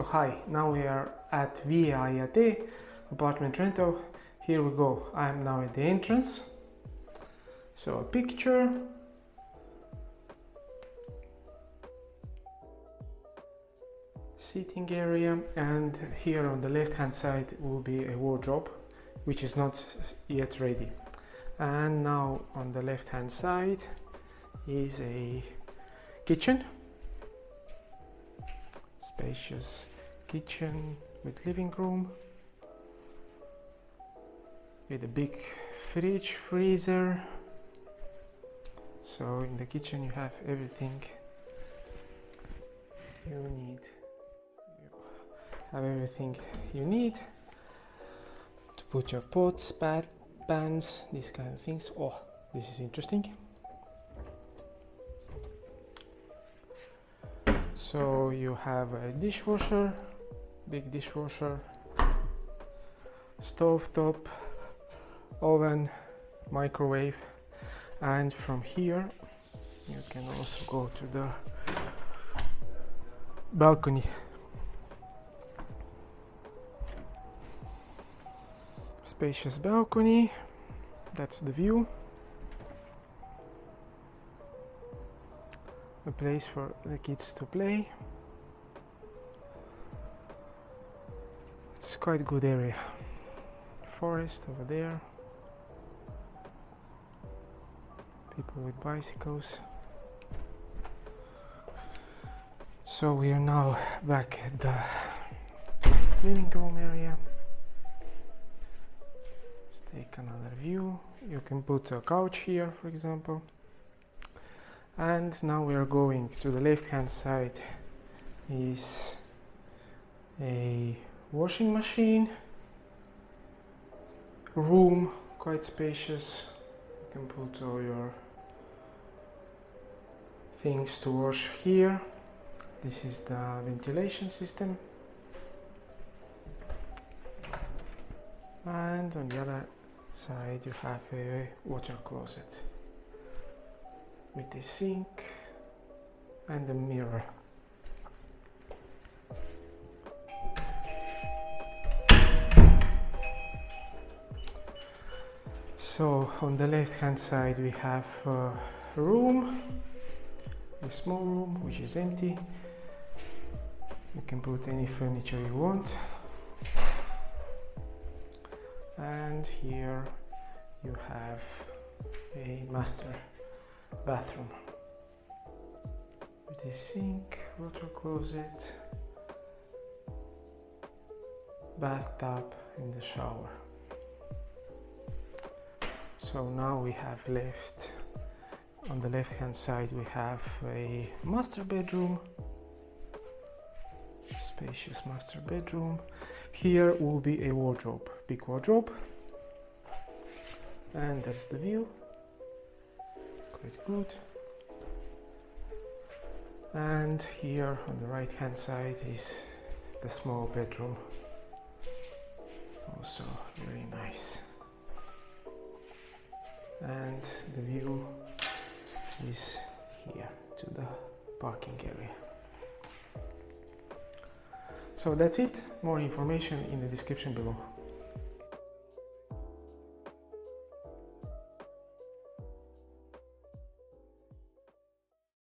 So hi, now we are at Viieaia tee apartment rental. Here we go. I'm now at the entrance. So a picture. Seating area and here on the left hand side will be a wardrobe which is not yet ready. And now on the left hand side is a kitchen spacious kitchen with living room with a big fridge freezer. So in the kitchen you have everything you need. You have everything you need to put your pots pat pans these kind of things. Oh this is interesting. So you have a dishwasher big dishwasher stove top oven microwave and from here you can also go to the balcony spacious balcony that's the view a place for the kids to play. It's quite good area. Forest over there. People with bicycles. So we are now back at the living room area. Let's take another view. You can put a couch here, for example and now we are going to the left hand side is a washing machine room quite spacious. You can put all your things to wash here. This is the ventilation system. And on the other side you have a water closet with a sink and a mirror. So on the left hand side we have uh, a room, a small room which is empty. You can put any furniture you want. And here you have a master bathroom with a sink, water closet, bathtub and the shower. So now we have left on the left hand side we have a master bedroom spacious master bedroom. Here will be a wardrobe big wardrobe. And that's the view. Quite good. And here on the right hand side is the small bedroom. Also very nice and the view is here to the parking area. So that's it. More information in the description below